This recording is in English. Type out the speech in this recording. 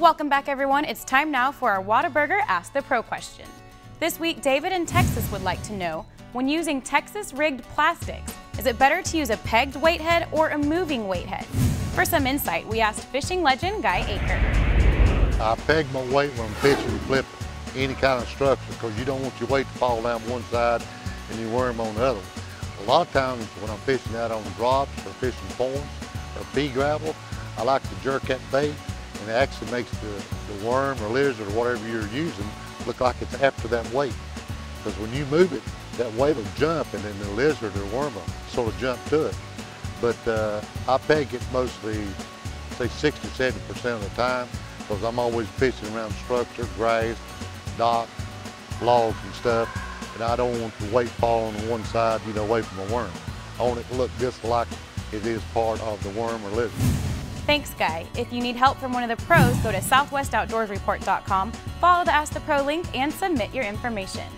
Welcome back everyone. It's time now for our Whataburger Ask the Pro question. This week, David in Texas would like to know, when using Texas rigged plastics, is it better to use a pegged weight head or a moving weight head? For some insight, we asked fishing legend Guy Eaker. I peg my weight when I'm fishing to flip any kind of structure because you don't want your weight to fall down one side and your worm on the other. A lot of times when I'm fishing out on drops or fishing ponds or pea gravel, I like to jerk that bait and it actually makes the, the worm or lizard or whatever you're using look like it's after that weight. Because when you move it, that weight will jump and then the lizard or worm will sort of jump to it. But uh, I peg it mostly, say 60, 70% of the time because I'm always fishing around structure, grass, dock, logs and stuff. And I don't want the weight falling on one side, you know, away from the worm. I want it to look just like it is part of the worm or lizard. Thanks, Guy. If you need help from one of the pros, go to southwestoutdoorsreport.com, follow the Ask the Pro link, and submit your information.